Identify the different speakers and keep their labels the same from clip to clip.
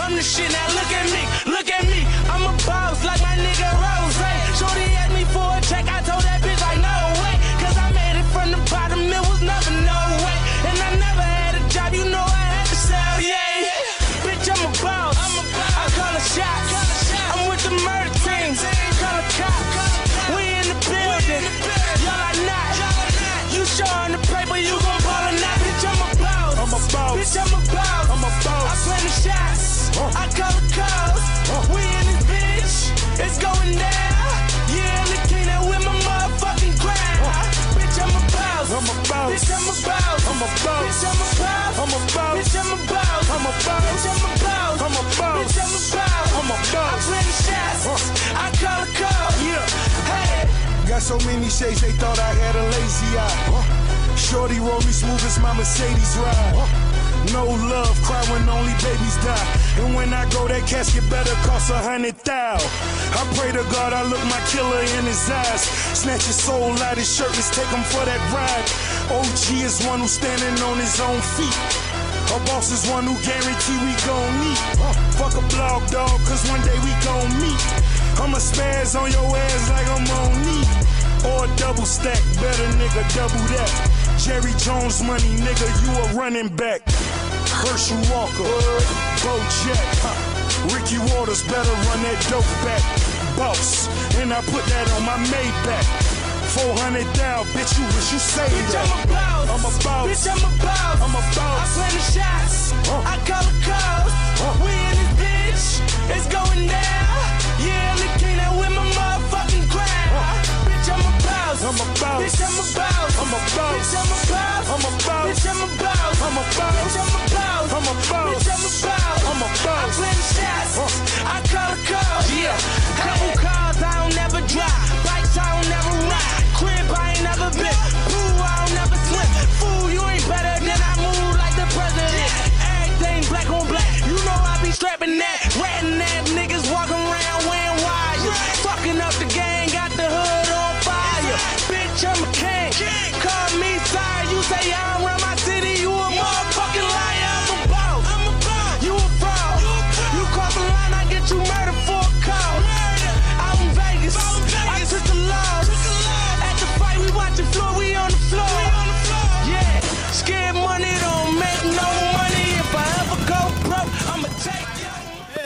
Speaker 1: I'm the shit, now look at me, look at me. I'm a boss like my nigga Rose. about. Bitch, I'm about. I'm about. Bitch, I'm about. I'm about. Bitch, I'm about. I'm about. Bitch, I'm about. I'm about. Bitch, I'm about. I'm about. I play shots. Uh. I call a call. Yeah. Hey.
Speaker 2: Got so many shades, they thought I had a lazy eye. Uh. Shorty roll me smooth as my Mercedes ride. Uh. No love, cry when only Go, that casket better cost a hundred thou. I pray to God I look my killer in his eyes. Snatch his soul out his shirt, let's take him for that ride. OG is one who's standing on his own feet. A boss is one who guarantee we gon' meet. Fuck a blog dog, cause one day we gon' meet. I'ma spaz on your ass like I'm on knee. Or double stack, better nigga, double that. Jerry Jones money, nigga, you a running back. Herschel Walker, Bo Jack, huh. Ricky Watters better run that dope back. Boss, and I put that on my Maybach. 400 down, bitch, you wish you saved Bitch, that. I'm a boss. I'm a boss. Bitch, I'm
Speaker 1: a boss. I'm a boss. I plan the shots. Huh. I call the calls. Huh. We in this bitch. It's going down. Yeah, look out with my motherfucking crown. Bitch, I'm a boss. I'm a
Speaker 2: boss. Bitch, I'm a
Speaker 1: boss. I'm a boss. Bitch, I'm a boss. I'm a boss. Bitch, I'm a boss. I'm a boss. Bitch, I'm a boss. I'm a boss. Bitch, I'm a boss.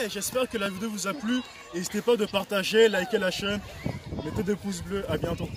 Speaker 3: Eh, J'espère que la vidéo vous a plu. N'hésitez pas de partager, liker la chaîne, mettez des pouces bleus. À bientôt.